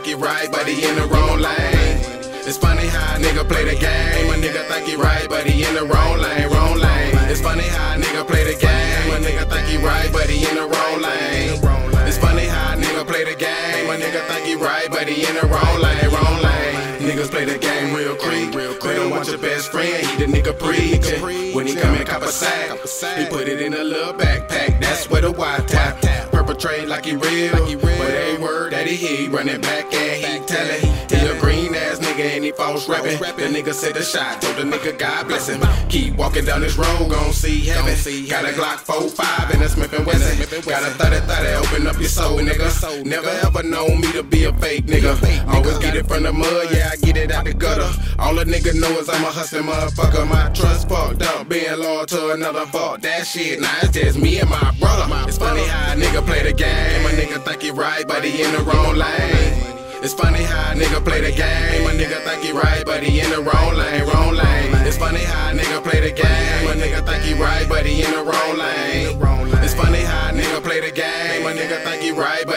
think he right, but he in the wrong lane. It's funny how a nigga play the game. A nigga think he right, but he in the wrong lane, wrong lane. It's funny how a nigga play the game. A nigga think he right, but he in the wrong lane. It's funny how a nigga play the game. A nigga think he right, but he in the wrong lane, wrong lane. Niggas play the game real creep. They don't want your best friend, he the nigga preaching. When he come in, cop a sack, he put it in a little backpack. That's where the wide tap. Perpetrate like he real, like he but ain't word that he he running back and he tellin'. He a green ass nigga and he false rapping. The nigga said the shot, told the nigga God bless him. Keep walking down this road, gon' see heaven. Got a Glock 4-5 and a Smith and Wesson. Got a 30-30, open up your soul, nigga. Never ever known me to be a fake nigga. Always get it from the mud, yeah, I get it out the gutter. All a nigga know is I'm a hustling motherfucker. My trust fucked up, being loyal to another fuck that shit. Now it's just me and my brother. In the wrong lane. It's funny how a nigga play the game. A nigga think he right, but he in the wrong lane, wrong lane. It's funny how a nigga play the game. A nigga think he right, but he in the wrong lane.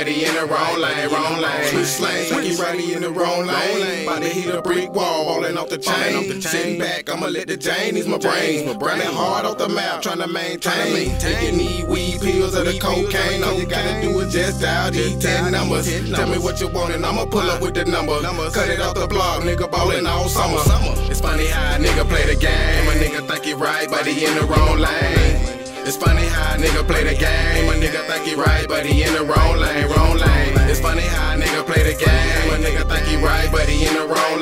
He right, but he in the wrong lane, wrong lane. Switch slang, think he right, he in the wrong lane. About to hit a brick wall, falling off the chain. Sitting back, I'ma let the chain ease my brains. My brain. Running hard off the map, trying to maintain. You need weed pills or the cocaine, all you gotta do is just dial these 10 numbers. Tell me what you want and I'ma pull up with the number. Cut it off the block, nigga ballin' all summer. It's funny how a nigga play the game. A nigga think he right, but he in the wrong lane. It's funny how a nigga play the game. A nigga think he right, but he in the wrong lane, wrong lane. It's funny how a nigga play the game. A nigga think he right, but he in the wrong